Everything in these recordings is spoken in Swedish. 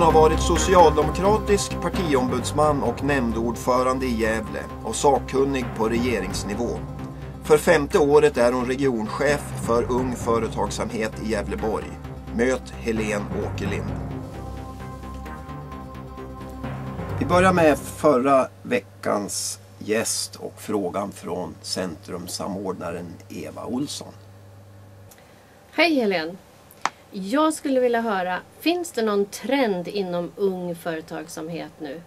Hon har varit socialdemokratisk partiombudsman och nämndordförande i Gävle och sakkunnig på regeringsnivå. För femte året är hon regionchef för Ung Företagsamhet i Gävleborg. Möt Helen Åkerlind. Vi börjar med förra veckans gäst och frågan från centrumsamordnaren Eva Olsson. Hej Helen! Jag skulle vilja höra, finns det någon trend inom ung företagsamhet nu?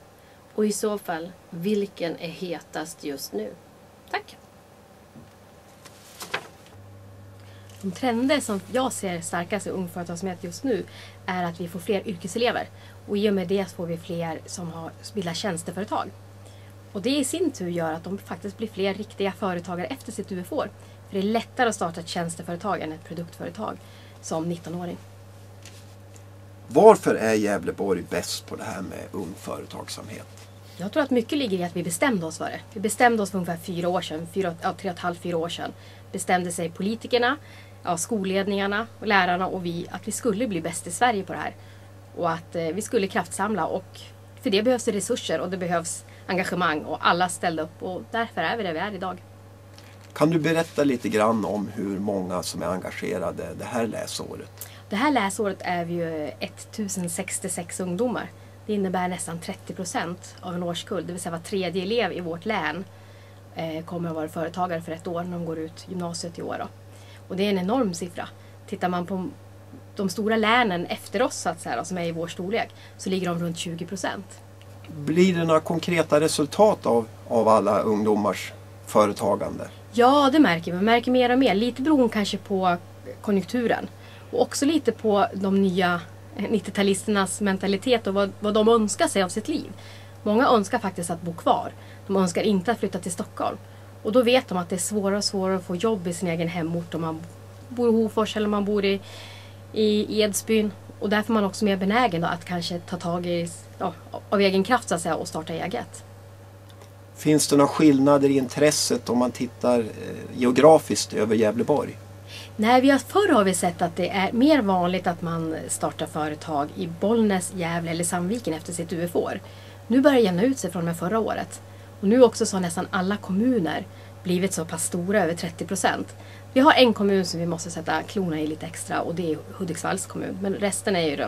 Och i så fall, vilken är hetast just nu? Tack! De trender som jag ser starkast i ung företagsamhet just nu är att vi får fler yrkeselever. Och i och med det får vi fler som har bildat tjänsteföretag. Och det i sin tur gör att de faktiskt blir fler riktiga företagare efter sitt UF-år. För det är lättare att starta ett tjänsteföretag än ett produktföretag som 19-åring. Varför är Gävleborg bäst på det här med ung företagsamhet? Jag tror att mycket ligger i att vi bestämde oss för det. Vi bestämde oss för ungefär fyra år sedan, fyra, ja, tre och ett halvt, fyra år sedan. Bestämde sig politikerna, ja, skolledningarna, lärarna och vi att vi skulle bli bäst i Sverige på det här. Och att eh, vi skulle kraftsamla och för det behövs det resurser och det behövs engagemang och alla ställde upp och därför är vi där vi är idag. Kan du berätta lite grann om hur många som är engagerade det här läsåret? Det här läsåret är vi ju 1066 ungdomar. Det innebär nästan 30 procent av en årskull, det vill säga var tredje elev i vårt län eh, kommer att vara företagare för ett år när de går ut gymnasiet i år. Då. Och det är en enorm siffra. Tittar man på de stora länen efter oss, så att säga, som är i vår storlek, så ligger de runt 20 procent. Blir det några konkreta resultat av, av alla ungdomars företagande? Ja, det märker vi. Vi märker mer och mer. Lite beroende kanske på konjunkturen. Och också lite på de nya eh, 90-talisternas mentalitet och vad, vad de önskar sig av sitt liv. Många önskar faktiskt att bo kvar. De önskar inte att flytta till Stockholm. Och då vet de att det är svårare och svårare att få jobb i sin egen hemort om man bor i Hofors eller man bor i, i Edsbyn. Och därför är man också mer benägen då att kanske ta tag i, ja, av egen kraft så att säga, och starta eget. Finns det några skillnader i intresset om man tittar eh, geografiskt över Gävleborg? Nej, vi har, förr har vi sett att det är mer vanligt att man startar företag i Bollnäs, Gävle eller Sandviken efter sitt UF-år. Nu börjar det jämna ut sig från och med förra året. Och nu också så har nästan alla kommuner blivit så pass stora, över 30 procent. Vi har en kommun som vi måste sätta klorna i lite extra och det är Hudiksvalls kommun. Men resten är ju då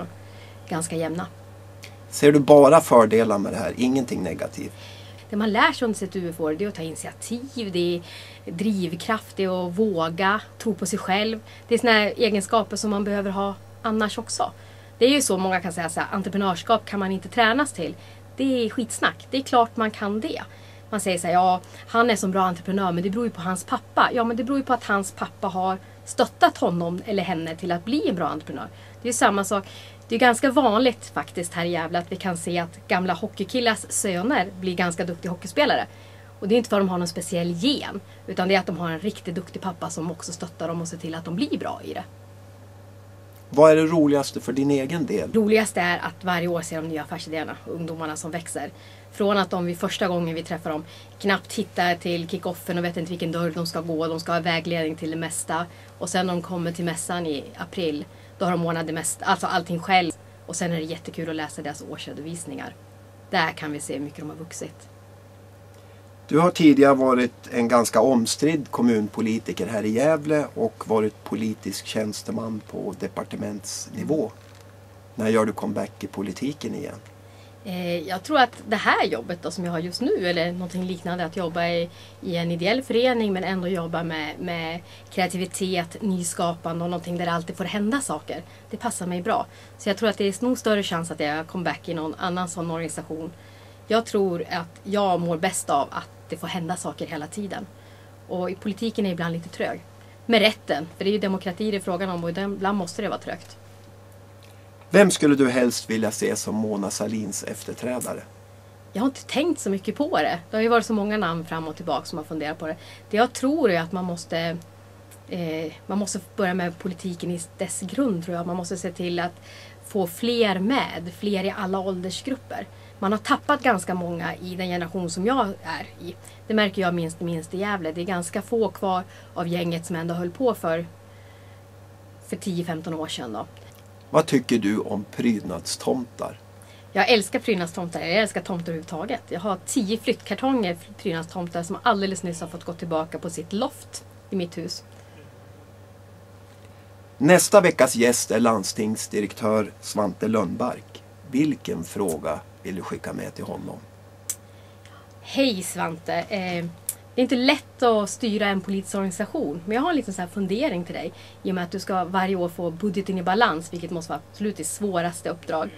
ganska jämna. Ser du bara fördelar med det här, ingenting negativt? Det man lär sig under sitt UF-år det är att ta initiativ, det är drivkraft, det är att våga, tro på sig själv. Det är sådana egenskaper som man behöver ha annars också. Det är ju så många kan säga att entreprenörskap kan man inte tränas till. Det är skitsnack. Det är klart man kan det. Man säger så här, ja han är som bra entreprenör men det beror ju på hans pappa. Ja men det beror ju på att hans pappa har stöttat honom eller henne till att bli en bra entreprenör. Det är samma sak. Det är ganska vanligt faktiskt här i Gävle att vi kan se att gamla hockeykillars söner blir ganska duktiga hockeyspelare. Och det är inte för att de har någon speciell gen. Utan det är att de har en riktigt duktig pappa som också stöttar dem och ser till att de blir bra i det. Vad är det roligaste för din egen del? Roligaste är att varje år se de nya affärsidéerna, ungdomarna som växer. Från att de vid första gången vi träffar dem knappt hittar till kickoffen och vet inte vilken dörr de ska gå. De ska ha vägledning till det mesta. Och sen när de kommer till mässan i april, då har de ordnat det mesta, alltså allting själv. Och sen är det jättekul att läsa deras årsredovisningar. Där kan vi se hur mycket de har vuxit. Du har tidigare varit en ganska omstridd kommunpolitiker här i Gävle och varit politisk tjänsteman på departementsnivå. När gör du comeback i politiken igen? Eh, jag tror att det här jobbet då, som jag har just nu eller någonting liknande, att jobba i, i en ideell förening men ändå jobba med, med kreativitet, nyskapande och någonting där det alltid får hända saker. Det passar mig bra. Så jag tror att det är nog större chans att jag kommer back i någon annan sån organisation. Jag tror att jag mår bäst av att det får hända saker hela tiden. Och i politiken är ibland lite trög. Med rätten, för det är ju demokrati det är frågan om och ibland måste det vara trögt. Vem skulle du helst vilja se som Mona Salins efterträdare? Jag har inte tänkt så mycket på det. Det har ju varit så många namn fram och tillbaka som har funderat på det. Det jag tror är att man måste eh, man måste börja med politiken i dess grund tror jag. Man måste se till att få fler med, fler i alla åldersgrupper. Man har tappat ganska många i den generation som jag är i. Det märker jag minst minst i Gävle. Det är ganska få kvar av gänget som ändå höll på för, för 10-15 år sedan. Då. Vad tycker du om prydnadstomtar? Jag älskar prydnadstomtar. Jag älskar tomtar överhuvudtaget. Jag har tio flyttkartonger prydnadstomtar som alldeles nyss har fått gå tillbaka på sitt loft i mitt hus. Nästa veckas gäst är landstingsdirektör Svante Lönnbark. Vilken fråga vill du skicka med till honom? Hej Svante! Eh, det är inte lätt att styra en politisk organisation. Men jag har en liten så här fundering till dig. I och med att du ska varje år få budgeten i balans, vilket måste vara absolut ditt svåraste uppdrag.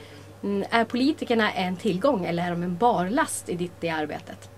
Mm, är politikerna en tillgång eller är de en barlast i ditt det arbetet?